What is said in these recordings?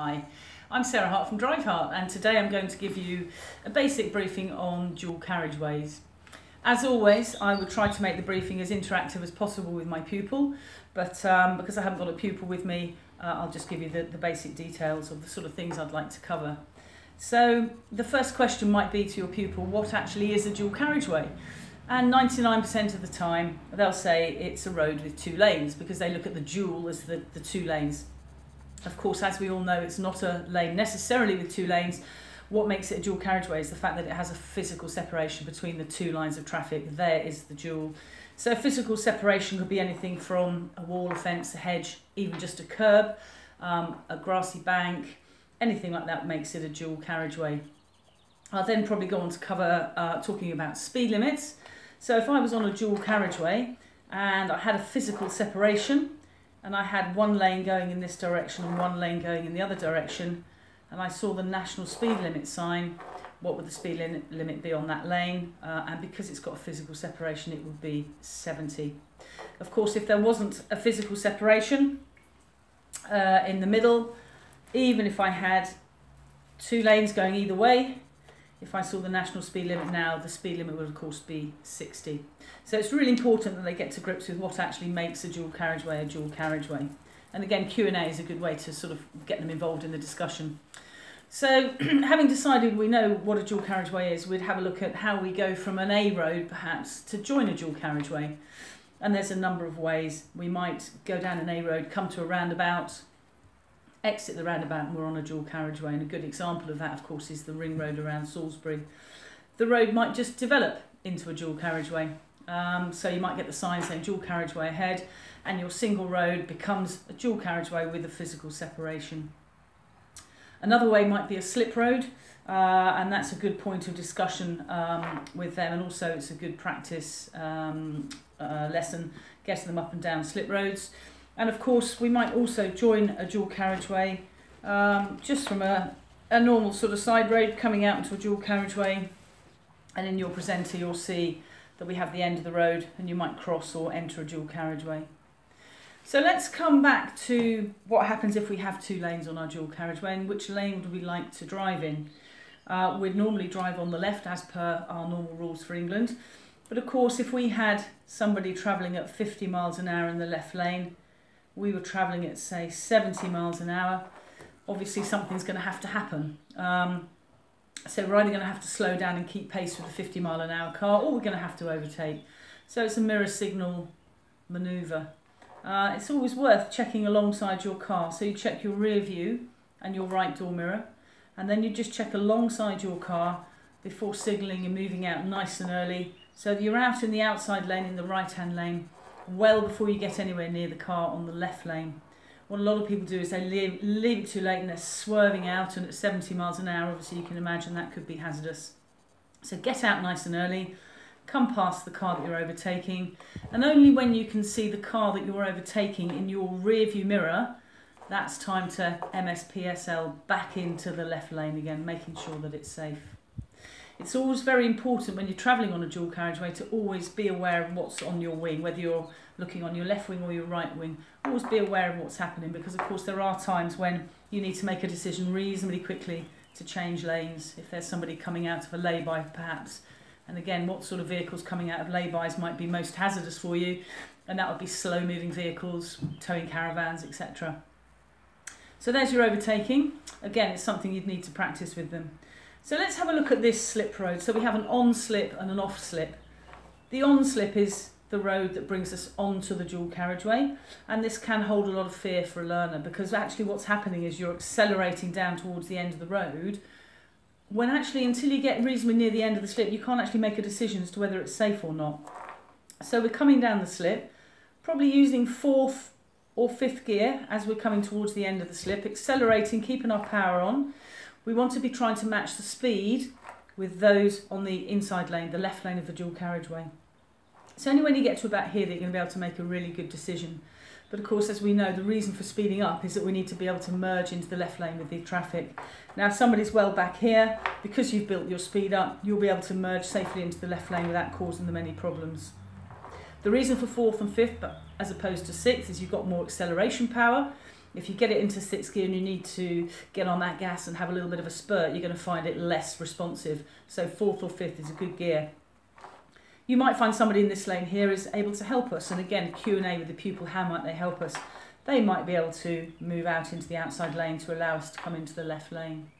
Hi, I'm Sarah Hart from Drive Hart and today I'm going to give you a basic briefing on dual carriageways. As always, I will try to make the briefing as interactive as possible with my pupil, but um, because I haven't got a pupil with me, uh, I'll just give you the, the basic details of the sort of things I'd like to cover. So the first question might be to your pupil, what actually is a dual carriageway? And 99% of the time, they'll say it's a road with two lanes because they look at the dual as the, the two lanes. Of course, as we all know, it's not a lane necessarily with two lanes. What makes it a dual carriageway is the fact that it has a physical separation between the two lines of traffic. There is the dual. So physical separation could be anything from a wall, a fence, a hedge, even just a curb, um, a grassy bank, anything like that makes it a dual carriageway. I'll then probably go on to cover uh, talking about speed limits. So if I was on a dual carriageway and I had a physical separation, and I had one lane going in this direction and one lane going in the other direction. And I saw the national speed limit sign. What would the speed limit be on that lane? Uh, and because it's got a physical separation it would be 70 of course if there wasn't a physical separation uh, in the middle even if I had two lanes going either way if I saw the national speed limit now, the speed limit would of course be 60. So it's really important that they get to grips with what actually makes a dual carriageway a dual carriageway. And again, Q&A is a good way to sort of get them involved in the discussion. So having decided we know what a dual carriageway is, we'd have a look at how we go from an A road perhaps to join a dual carriageway. And there's a number of ways. We might go down an A road, come to a roundabout, exit the roundabout and we're on a dual carriageway. And a good example of that, of course, is the ring road around Salisbury. The road might just develop into a dual carriageway. Um, so you might get the sign saying dual carriageway ahead and your single road becomes a dual carriageway with a physical separation. Another way might be a slip road uh, and that's a good point of discussion um, with them and also it's a good practice um, uh, lesson getting them up and down slip roads. And of course, we might also join a dual carriageway um, just from a, a normal sort of side road coming out into a dual carriageway. And in your presenter, you'll see that we have the end of the road and you might cross or enter a dual carriageway. So let's come back to what happens if we have two lanes on our dual carriageway and which lane would we like to drive in. Uh, we'd normally drive on the left as per our normal rules for England. But of course, if we had somebody travelling at 50 miles an hour in the left lane, we were travelling at say 70 miles an hour, obviously something's going to have to happen. Um, so we're either going to have to slow down and keep pace with the 50 mile an hour car or we're going to have to overtake. So it's a mirror signal manoeuvre. Uh, it's always worth checking alongside your car. So you check your rear view and your right door mirror and then you just check alongside your car before signalling and moving out nice and early so you're out in the outside lane in the right hand lane well before you get anywhere near the car on the left lane. What a lot of people do is they leave, leave it too late and they're swerving out and at 70 miles an hour, obviously you can imagine that could be hazardous. So get out nice and early, come past the car that you're overtaking, and only when you can see the car that you're overtaking in your rear view mirror, that's time to MSPSL back into the left lane again, making sure that it's safe. It's always very important when you're travelling on a dual carriageway to always be aware of what's on your wing, whether you're looking on your left wing or your right wing. Always be aware of what's happening because, of course, there are times when you need to make a decision reasonably quickly to change lanes. If there's somebody coming out of a lay-by, perhaps. And again, what sort of vehicles coming out of lay-bys might be most hazardous for you? And that would be slow-moving vehicles, towing caravans, etc. So there's your overtaking. Again, it's something you'd need to practice with them. So let's have a look at this slip road. So we have an on slip and an off slip. The on slip is the road that brings us onto the dual carriageway and this can hold a lot of fear for a learner because actually what's happening is you're accelerating down towards the end of the road when actually until you get reasonably near the end of the slip you can't actually make a decision as to whether it's safe or not. So we're coming down the slip, probably using fourth or fifth gear as we're coming towards the end of the slip, accelerating, keeping our power on we want to be trying to match the speed with those on the inside lane, the left lane of the dual carriageway. It's only when you get to about here that you're going to be able to make a really good decision. But of course, as we know, the reason for speeding up is that we need to be able to merge into the left lane with the traffic. Now, if somebody's well back here, because you've built your speed up, you'll be able to merge safely into the left lane without causing them any problems. The reason for fourth and fifth, but as opposed to sixth, is you've got more acceleration power. If you get it into sixth gear and you need to get on that gas and have a little bit of a spurt, you're going to find it less responsive. So fourth or fifth is a good gear. You might find somebody in this lane here is able to help us. And again, Q&A with the pupil, how might they help us? They might be able to move out into the outside lane to allow us to come into the left lane.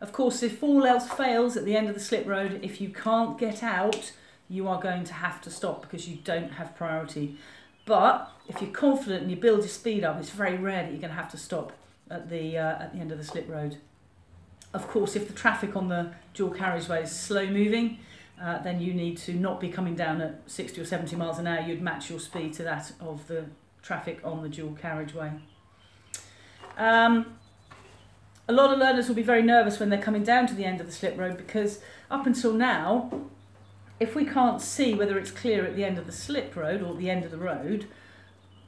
Of course, if all else fails at the end of the slip road, if you can't get out, you are going to have to stop because you don't have priority. But if you're confident and you build your speed up, it's very rare that you're going to have to stop at the, uh, at the end of the slip road. Of course, if the traffic on the dual carriageway is slow moving, uh, then you need to not be coming down at 60 or 70 miles an hour. You'd match your speed to that of the traffic on the dual carriageway. Um, a lot of learners will be very nervous when they're coming down to the end of the slip road because up until now, if we can't see whether it's clear at the end of the slip road or at the end of the road,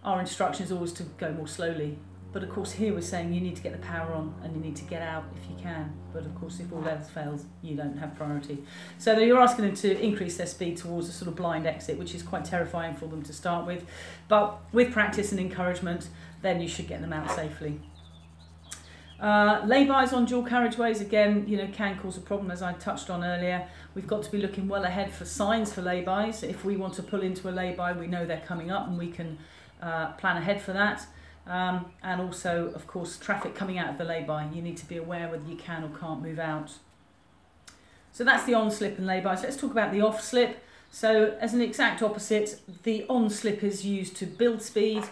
our instruction is always to go more slowly. But of course here we're saying you need to get the power on and you need to get out if you can. But of course if all else fails, you don't have priority. So you're asking them to increase their speed towards a sort of blind exit, which is quite terrifying for them to start with. But with practice and encouragement, then you should get them out safely. Uh, lay-bys on dual carriageways, again, you know, can cause a problem, as I touched on earlier. We've got to be looking well ahead for signs for lay-bys. If we want to pull into a lay-by, we know they're coming up and we can uh, plan ahead for that. Um, and also, of course, traffic coming out of the lay-by. You need to be aware whether you can or can't move out. So that's the on-slip and lay-bys. Let's talk about the off-slip. So as an exact opposite, the on-slip is used to build speed.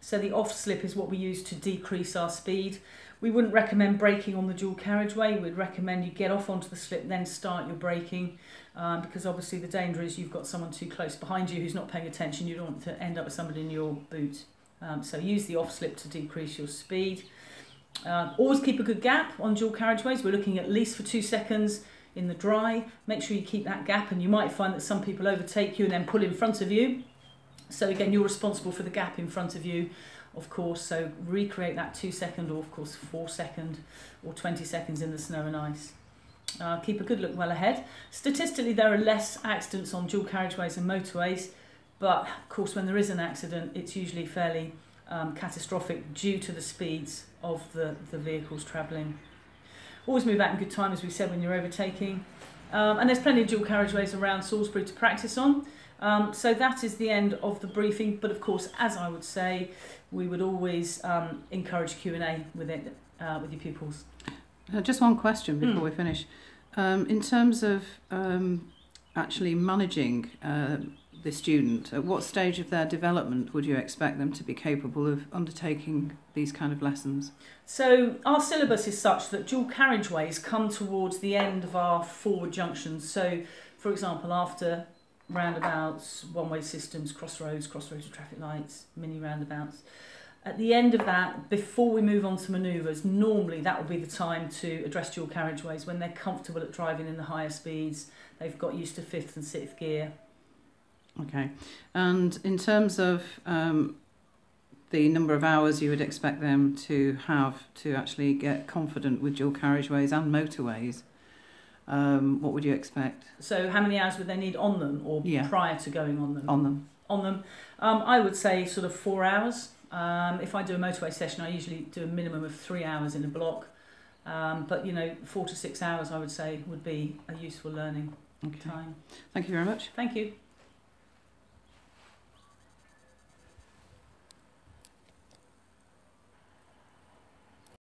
So the off-slip is what we use to decrease our speed. We wouldn't recommend braking on the dual carriageway. We'd recommend you get off onto the slip, then start your braking, um, because obviously the danger is you've got someone too close behind you who's not paying attention. You don't want to end up with somebody in your boot. Um, so use the off slip to decrease your speed. Uh, always keep a good gap on dual carriageways. We're looking at least for two seconds in the dry. Make sure you keep that gap and you might find that some people overtake you and then pull in front of you. So again, you're responsible for the gap in front of you of course, so recreate that two second or of course four second or 20 seconds in the snow and ice. Uh, keep a good look well ahead. Statistically, there are less accidents on dual carriageways and motorways, but of course, when there is an accident, it's usually fairly um, catastrophic due to the speeds of the, the vehicles travelling. Always move out in good time, as we said, when you're overtaking. Um, and there's plenty of dual carriageways around Salisbury to practice on. Um, so that is the end of the briefing. But of course, as I would say, we would always um, encourage Q&A with it, uh, with your pupils. Uh, just one question before mm. we finish. Um, in terms of um, actually managing uh, the student, at what stage of their development would you expect them to be capable of undertaking these kind of lessons? So our syllabus is such that dual carriageways come towards the end of our forward junctions. So, for example, after roundabouts, one-way systems, crossroads, crossroads with traffic lights, mini roundabouts. At the end of that, before we move on to manoeuvres, normally that will be the time to address dual carriageways when they're comfortable at driving in the higher speeds, they've got used to fifth and sixth gear. Okay, and in terms of um, the number of hours you would expect them to have to actually get confident with dual carriageways and motorways, um, what would you expect? So how many hours would they need on them or yeah. prior to going on them? On them. On them. Um, I would say sort of four hours. Um, if I do a motorway session, I usually do a minimum of three hours in a block. Um, but, you know, four to six hours, I would say, would be a useful learning okay. time. Thank you very much. Thank you.